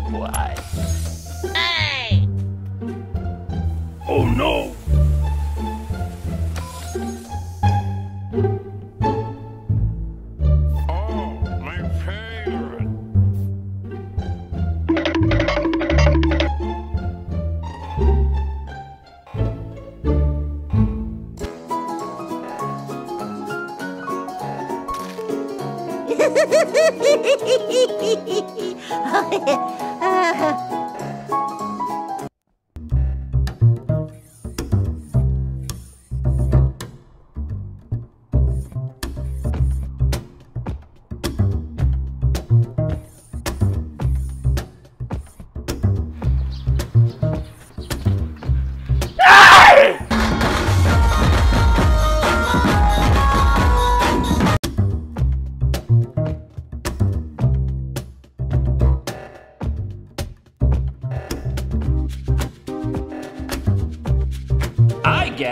Boy. Oh no! I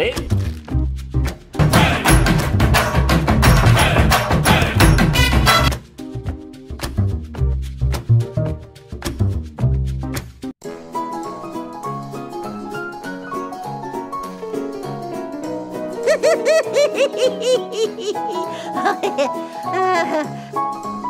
at it.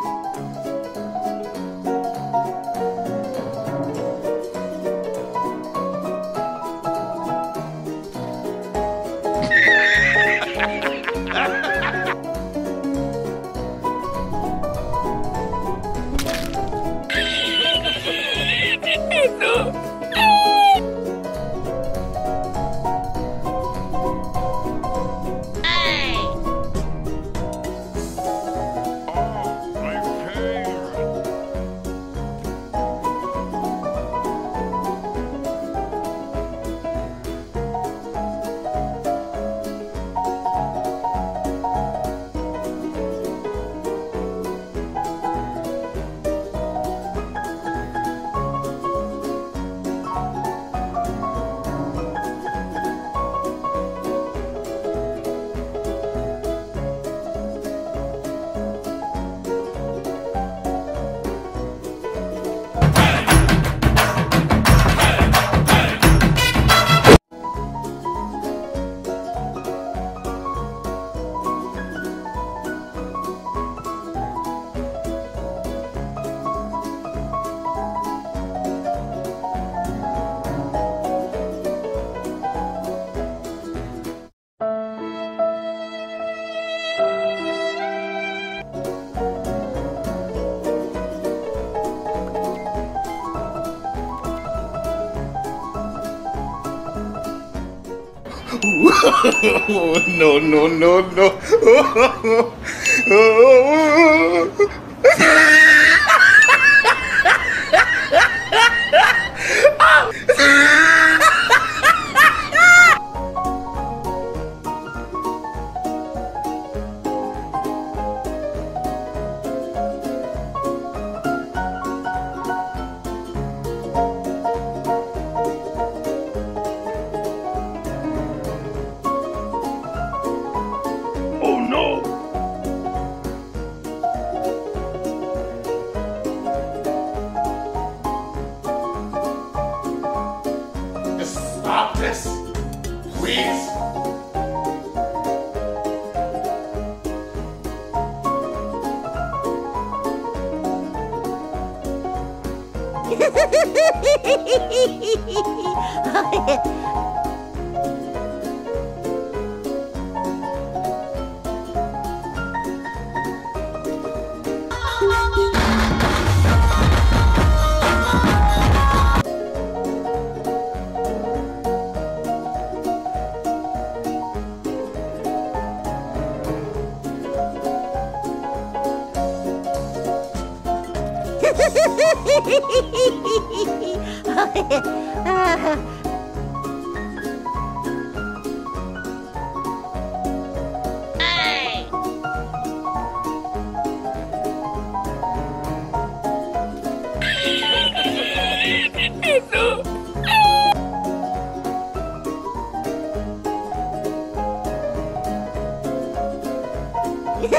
no, no, no, no. this, please? Eso.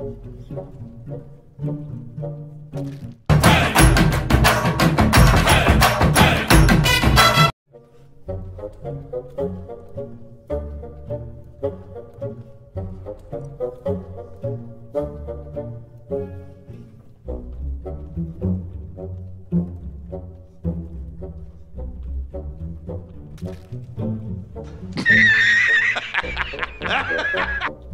Ha ha ha!